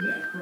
Yeah.